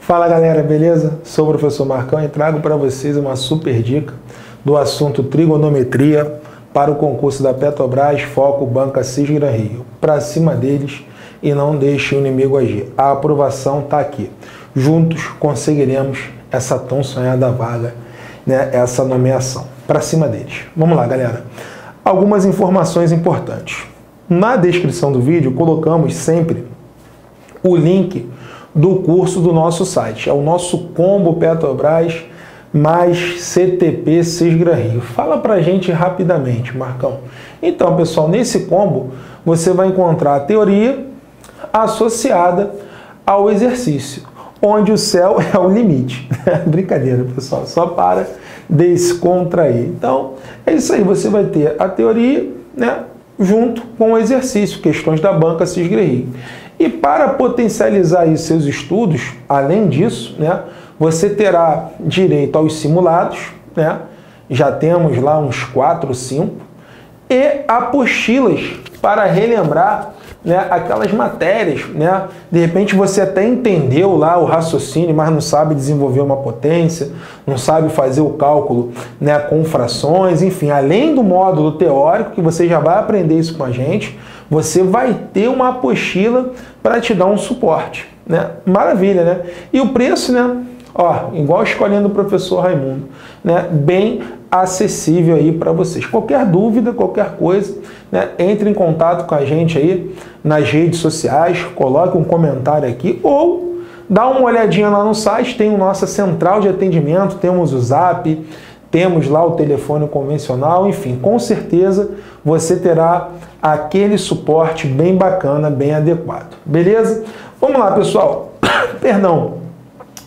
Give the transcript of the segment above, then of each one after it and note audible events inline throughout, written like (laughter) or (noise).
Fala galera, beleza? Sou o professor Marcão e trago para vocês uma super dica do assunto trigonometria para o concurso da Petrobras Foco Banca Cisgra Rio. Para cima deles e não deixe o inimigo agir. A aprovação está aqui. Juntos conseguiremos essa tão sonhada vaga, né? essa nomeação. Para cima deles. Vamos lá, galera. Algumas informações importantes. Na descrição do vídeo colocamos sempre o link do curso do nosso site. É o nosso combo Petrobras mais CTP Cisgra Rio. Fala pra gente rapidamente, Marcão. Então, pessoal, nesse combo você vai encontrar a teoria associada ao exercício, onde o céu (laughs) é o limite. (laughs) Brincadeira, pessoal, só para descontrair. Então, é isso aí, você vai ter a teoria, né, junto com o exercício, questões da banca Cisgra Rio. E para potencializar os seus estudos, além disso, né, você terá direito aos simulados, né? já temos lá uns 4 ou 5, e apostilas para relembrar né, aquelas matérias. Né? De repente você até entendeu lá o raciocínio, mas não sabe desenvolver uma potência, não sabe fazer o cálculo né, com frações, enfim, além do módulo teórico, que você já vai aprender isso com a gente, você vai ter uma apostila para te dar um suporte. Né? Maravilha, né? E o preço, né? Ó, igual escolhendo o professor Raimundo, né? Bem acessível aí para vocês. Qualquer dúvida, qualquer coisa, né? entre em contato com a gente aí nas redes sociais, coloque um comentário aqui ou dá uma olhadinha lá no site, tem nossa central de atendimento, temos o Zap, temos lá o telefone convencional, enfim, com certeza você terá aquele suporte bem bacana, bem adequado. Beleza? Vamos lá, pessoal. (coughs) Perdão.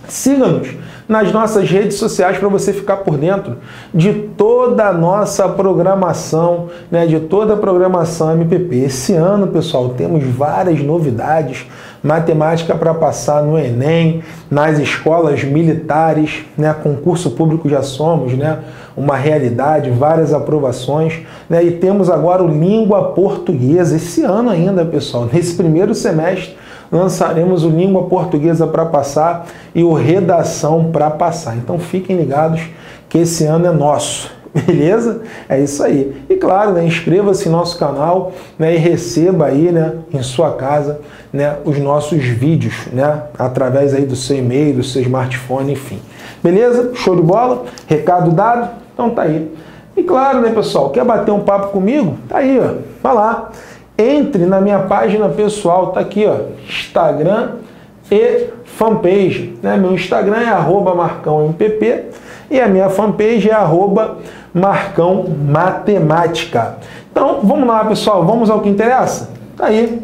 Siga-nos nas nossas redes sociais para você ficar por dentro de toda a nossa programação, né, de toda a programação MPP. Esse ano, pessoal, temos várias novidades, matemática para passar no Enem, nas escolas militares, né, concurso público já somos, né, uma realidade, várias aprovações, né, e temos agora o língua portuguesa esse ano ainda, pessoal, (laughs) nesse primeiro semestre lançaremos o Língua Portuguesa para Passar e o Redação para Passar. Então fiquem ligados que esse ano é nosso. (laughs) Beleza? É isso aí. E claro, né, inscreva-se no nosso canal né, e receba aí né, em sua casa né, os nossos vídeos, né, através aí do seu e-mail, do seu smartphone, enfim. Beleza? Show de bola? Recado dado? Então tá aí. E claro, né, pessoal, quer bater um papo comigo? Tá aí, ó. Vai lá entre na minha página pessoal, tá aqui, ó, Instagram e fanpage. Né? Meu Instagram é arroba marcãompp e a minha fanpage é arroba marcão matemática. Então, vamos lá, pessoal, vamos ao que interessa? Tá aí.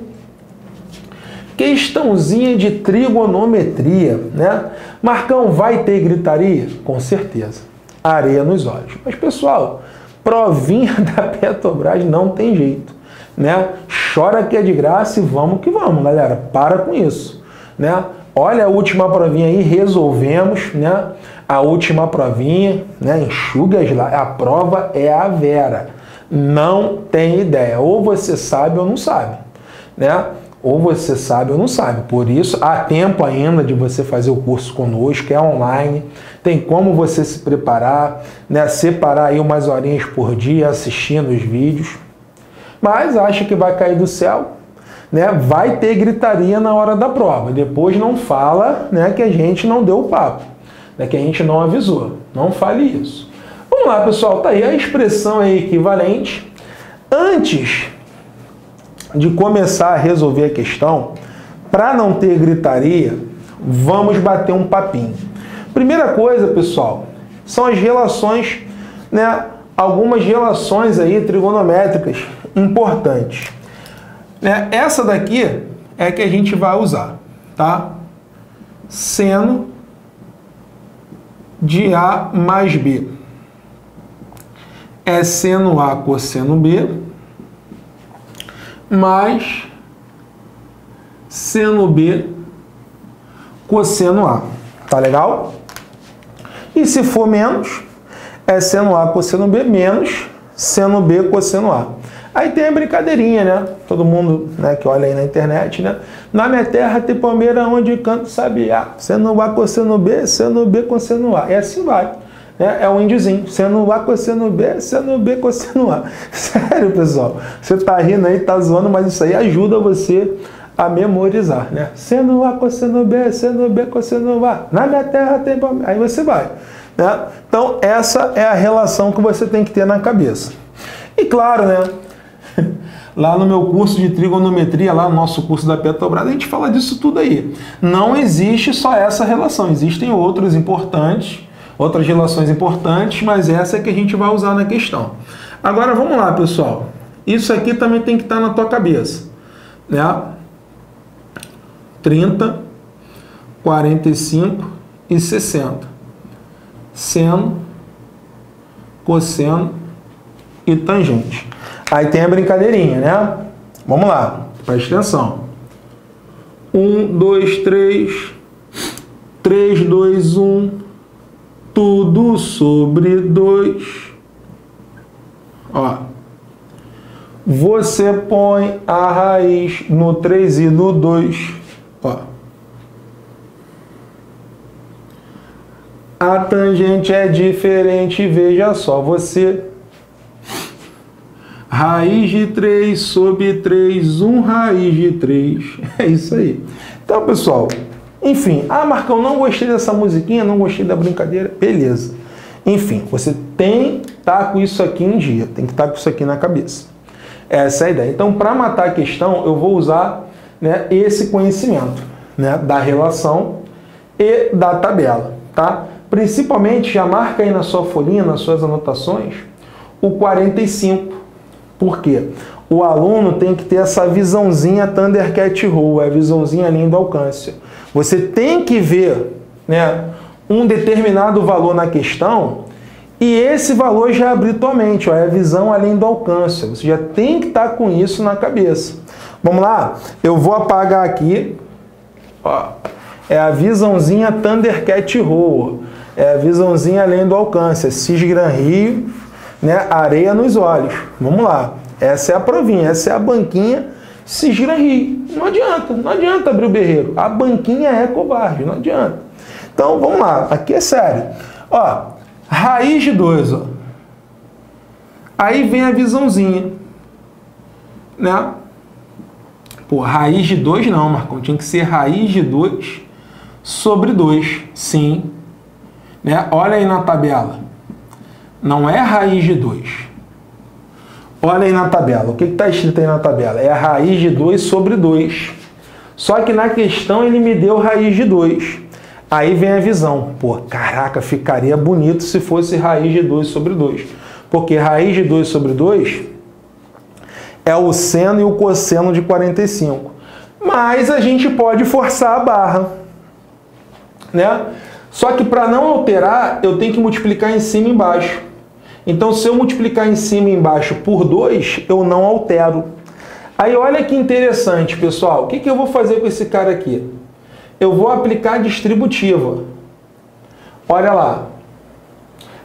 Questãozinha de trigonometria, né? Marcão, vai ter gritaria? Com certeza. Areia nos olhos. Mas, pessoal, provinha (laughs) da Petrobras não tem jeito né? Chora que é de graça e vamos que vamos, galera. Para com isso, né? Olha a última provinha aí, resolvemos, né? A última provinha, né? Enxuga as lá. A prova é a Vera. Não tem ideia. Ou você sabe ou não sabe, né? Ou você sabe ou não sabe. Por isso, há tempo ainda de você fazer o curso conosco, é online. Tem como você se preparar, né? Separar aí umas horinhas por dia assistindo os vídeos mas acha que vai cair do céu, né? Vai ter gritaria na hora da prova. Depois não fala, né, que a gente não deu o papo, né, que a gente não avisou. Não fale isso. Vamos lá, pessoal, tá aí a expressão é equivalente. Antes de começar a resolver a questão, para não ter gritaria, vamos bater um papinho. Primeira coisa, pessoal, são as relações, né, algumas relações aí trigonométricas importantes. Né? Essa daqui é que a gente vai usar, tá? Seno de A mais B é seno A cosseno B mais seno B cosseno A. Tá legal? E se for menos, é seno A cosseno B menos seno B cosseno A. Aí tem a brincadeirinha, né? Todo mundo né, que olha aí na internet, né? Na minha terra tem palmeira onde canto sabiá. Seno A com seno B, seno B com seno A. E assim vai. Né? É um índiozinho. Seno A com seno B, seno B com seno A. (laughs) Sério, pessoal. Você tá rindo aí, tá zoando, mas isso aí ajuda você a memorizar, né? Seno A, cosseno B, seno B, cosseno A. Na minha terra tem palmeira. Aí você vai. Né? Então, essa é a relação que você tem que ter na cabeça. E claro, né? (laughs) Lá no meu curso de trigonometria, lá no nosso curso da Petrobras, a gente fala disso tudo aí. Não existe só essa relação, existem outros importantes, outras relações importantes, mas essa é que a gente vai usar na questão. Agora vamos lá, pessoal. Isso aqui também tem que estar na tua cabeça. Né? 30, 45 e 60. Seno, cosseno e tangente. Aí tem a brincadeirinha, né? Vamos lá, preste atenção. 1, 2, 3, 3, 2, 1, tudo sobre 2. Ó. Você põe a raiz no 3 e no 2. Ó. A tangente é diferente, veja só, você Raiz de 3 sobre 3, 1 raiz de 3. (laughs) É isso aí. Então, pessoal, enfim. Ah, Marcão, não gostei dessa musiquinha, não gostei da brincadeira. Beleza. Enfim, você tem que estar tá com isso aqui em dia. Tem que estar tá com isso aqui na cabeça. Essa é a ideia. Então, para matar a questão, eu vou usar né, esse conhecimento né, da relação e da tabela. Tá? Principalmente, já marca aí na sua folhinha, nas suas anotações, o 45 por quê? O aluno tem que ter essa visãozinha Thundercat Roll, a visãozinha além do alcance. Você tem que ver né, um determinado valor na questão e esse valor já abrir tua mente, ó, é a visão além do alcance. Você já tem que estar tá com isso na cabeça. Vamos lá? Eu vou apagar aqui. Ó, é a visãozinha Thundercat Roll. É a visãozinha além do alcance. É Cisgran Rio né, areia nos olhos. Vamos lá. Essa é a provinha, essa é a banquinha se gira rir. Não adianta, não adianta abrir o berreiro. A banquinha é covarde, não adianta. Então, vamos lá. Aqui é sério. Ó, raiz de 2, ó. Aí vem a visãozinha. Né? Pô, raiz de 2 não, Marcão. Tinha que ser raiz de 2 sobre 2. Sim. Né? Olha aí na tabela não é raiz de 2. Olha aí na tabela. O que está escrito aí na tabela? É a raiz de 2 sobre 2. Só que na questão ele me deu raiz de 2. Aí vem a visão. Pô, caraca, ficaria bonito se fosse raiz de 2 sobre 2. Porque raiz de 2 sobre 2 é o seno e o cosseno de 45. Mas a gente pode forçar a barra. Né? Só que para não alterar, eu tenho que multiplicar em cima e embaixo. Então, se eu multiplicar em cima e embaixo por 2, eu não altero. Aí, olha que interessante, pessoal. O que, que eu vou fazer com esse cara aqui? Eu vou aplicar a distributiva. Olha lá.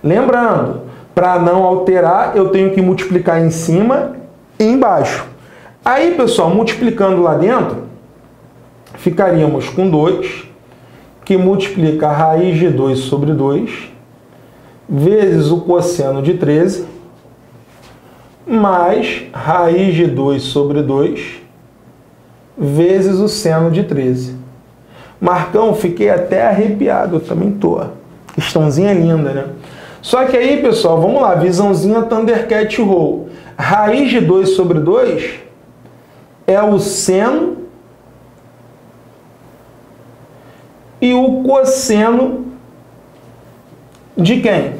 Lembrando, para não alterar, eu tenho que multiplicar em cima e embaixo. Aí, pessoal, multiplicando lá dentro, ficaríamos com 2, que multiplica a raiz de 2 sobre 2, vezes o cosseno de 13, mais raiz de 2 sobre 2, vezes o seno de 13. Marcão, fiquei até arrepiado, eu também tô. Questãozinha linda, né? Só que aí, pessoal, vamos lá, visãozinha Thundercat Roll. Raiz de 2 sobre 2 é o seno e o cosseno de quem?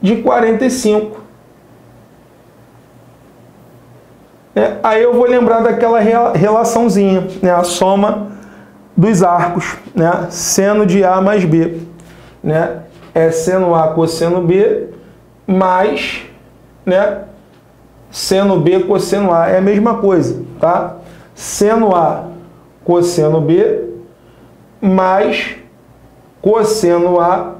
De 45. É, aí eu vou lembrar daquela relaçãozinha, né? a soma dos arcos, né? seno de A mais B. Né? É seno A cosseno B mais né? seno B cosseno A. É a mesma coisa, tá? Seno A cosseno B mais cosseno A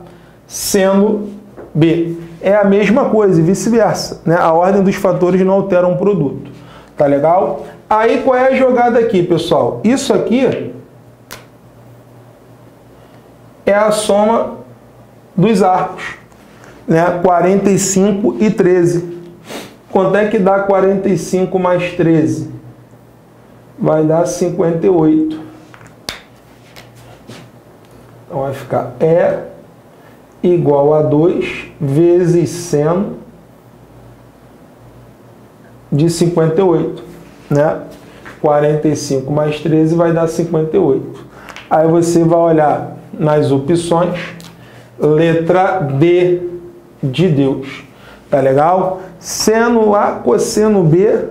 seno B. É a mesma coisa e vice-versa. Né? A ordem dos fatores não altera um produto. Tá legal? Aí qual é a jogada aqui, pessoal? Isso aqui é a soma dos arcos. Né? 45 e 13. Quanto é que dá 45 mais 13? Vai dar 58. Então vai ficar E igual a 2 vezes seno de 58, né? 45 mais 13 vai dar 58. Aí você vai olhar nas opções, letra D de Deus. Tá legal? Seno A, cosseno B,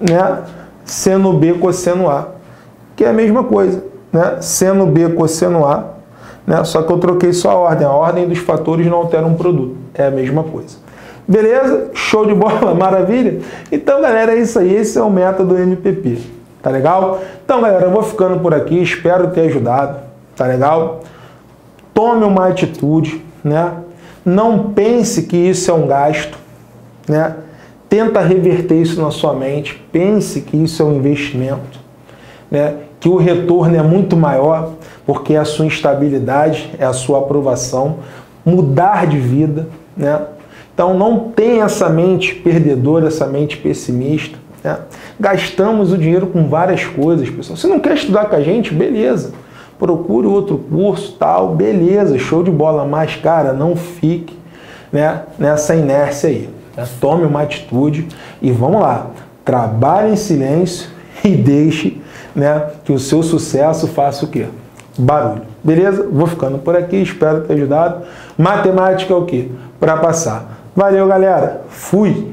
né? Seno B, cosseno A. Que é a mesma coisa, né? Seno B, cosseno A, né? Só que eu troquei só a ordem. A ordem dos fatores não altera um produto. É a mesma coisa. Beleza? Show de bola, (laughs) maravilha? Então, galera, é isso aí. Esse é o método MPP. Tá legal? Então, galera, eu vou ficando por aqui. Espero ter ajudado. Tá legal? Tome uma atitude, né? Não pense que isso é um gasto, né? Tenta reverter isso na sua mente. Pense que isso é um investimento, né? Que o retorno é muito maior porque é a sua instabilidade, é a sua aprovação, mudar de vida, né? Então não tem essa mente perdedora, essa mente pessimista. Né? Gastamos o dinheiro com várias coisas, pessoal. Se não quer estudar com a gente, beleza. Procure outro curso, tal, beleza, show de bola. Mas, cara, não fique né, nessa inércia aí. Né? Tome uma atitude e vamos lá. Trabalhe em silêncio e deixe né, que o seu sucesso faça o quê? Barulho. Beleza? Vou ficando por aqui, espero ter ajudado. Matemática é o quê? Para passar. Valeu, galera. Fui!